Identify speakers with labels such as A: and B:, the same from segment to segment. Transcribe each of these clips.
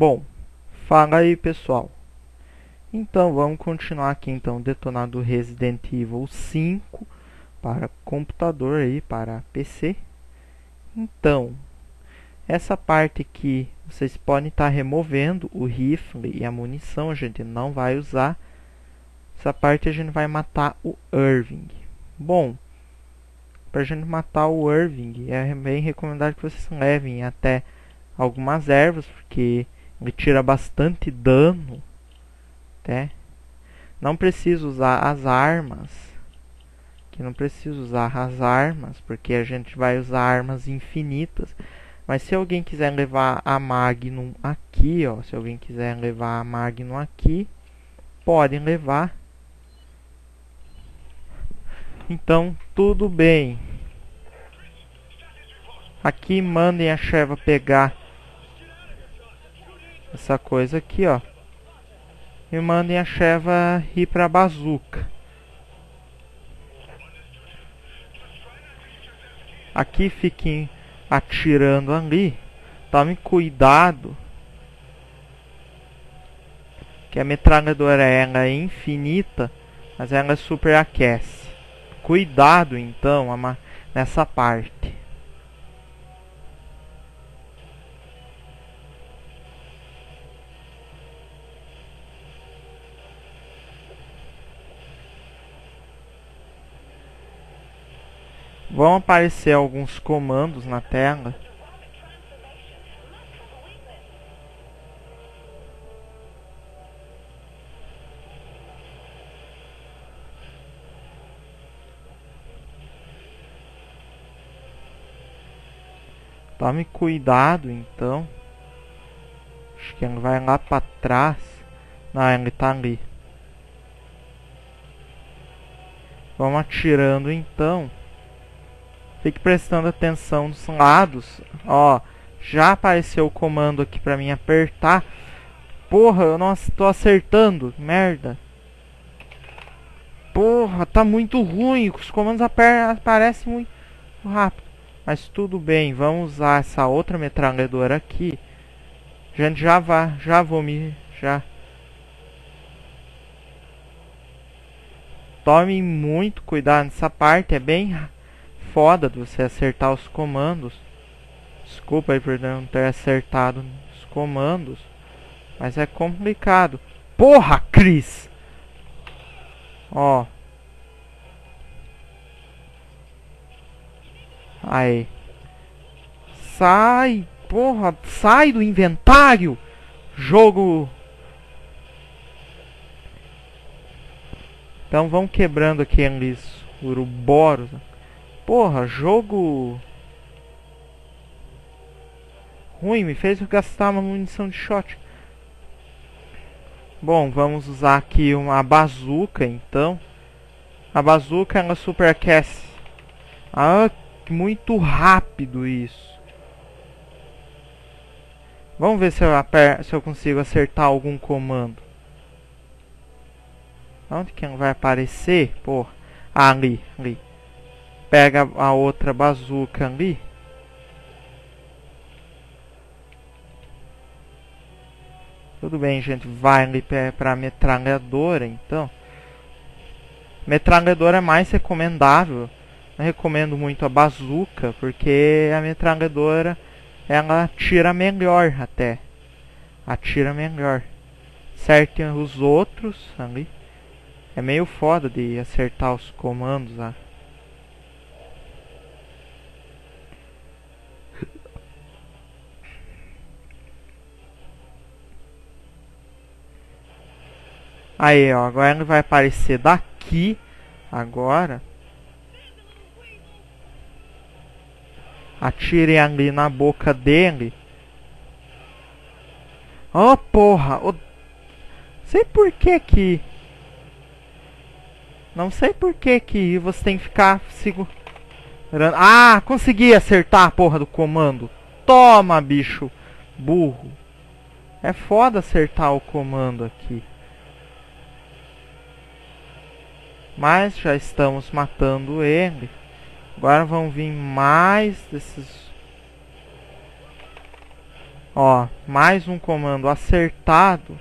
A: Bom, fala aí pessoal. Então vamos continuar aqui então detonado Resident Evil 5 para computador aí para PC. Então, essa parte aqui vocês podem estar removendo o rifle e a munição, a gente não vai usar. Essa parte a gente vai matar o Irving. Bom, para a gente matar o Irving, é bem recomendado que vocês levem até algumas ervas, porque ele tira bastante dano. Né? Não preciso usar as armas. Que não preciso usar as armas, porque a gente vai usar armas infinitas. Mas se alguém quiser levar a Magnum aqui, ó, se alguém quiser levar a Magnum aqui, podem levar. Então, tudo bem. Aqui mandem a Sheva pegar essa coisa aqui, ó. E mandem a Sheva ir pra bazuca. Aqui fiquem atirando ali. Tome cuidado. Que a metralhadora ela é infinita, mas ela superaquece. Cuidado então nessa parte. Vão aparecer alguns comandos na tela. Tome cuidado então. Acho que ele vai lá para trás. Não, ele tá ali. Vamos atirando então. Fique prestando atenção nos lados. Ó, já apareceu o comando aqui pra mim apertar. Porra, eu não estou acertando. Merda. Porra, tá muito ruim. Os comandos aparecem muito rápido. Mas tudo bem, vamos usar essa outra metralhadora aqui. Gente, já vá, já vou me... Já... Tome muito cuidado nessa parte, é bem foda de você acertar os comandos. Desculpa aí por não ter acertado os comandos. Mas é complicado. Porra, Cris! Ó. Aí. Sai! Porra, sai do inventário! Jogo... Então vamos quebrando aqui eles uruboros. Porra, jogo... Ruim, me fez gastar uma munição de shot. Bom, vamos usar aqui uma bazuca, então. A bazuca, ela superaquece. Ah, muito rápido isso. Vamos ver se eu, se eu consigo acertar algum comando. Onde que vai aparecer? Porra. Ah, ali, ali pega a outra bazuca ali. Tudo bem, gente. Vai ali para metralhadora, então. Metralhadora é mais recomendável. Não recomendo muito a bazuca, porque a metralhadora ela atira melhor até. Atira melhor. Certo os outros ali. É meio foda de acertar os comandos. Ah. Aí, ó, agora ele vai aparecer daqui, agora. Atirem ali na boca dele. Oh, porra! Oh, sei por que que... Não sei por que que você tem que ficar segurando... Ah, consegui acertar a porra do comando. Toma, bicho burro. É foda acertar o comando aqui. Mas já estamos matando ele. Agora vão vir mais desses... Ó, mais um comando acertado.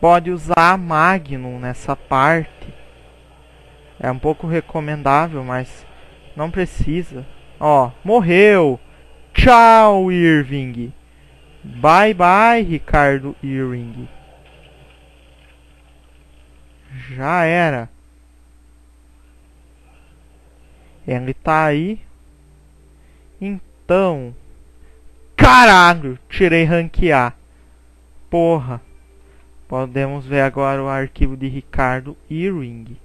A: Pode usar a Magnum nessa parte. É um pouco recomendável, mas não precisa. Ó, morreu. Tchau, Irving. Bye bye, Ricardo Irving. Já era. Ele tá aí. Então. Caralho! Tirei ranquear. Porra. Podemos ver agora o arquivo de Ricardo Irving.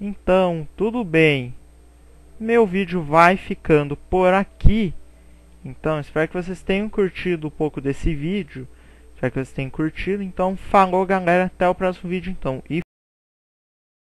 A: Então, tudo bem. Meu vídeo vai ficando por aqui. Então, espero que vocês tenham curtido um pouco desse vídeo. Espero que vocês tenham curtido. Então, falou galera. Até o próximo vídeo então. E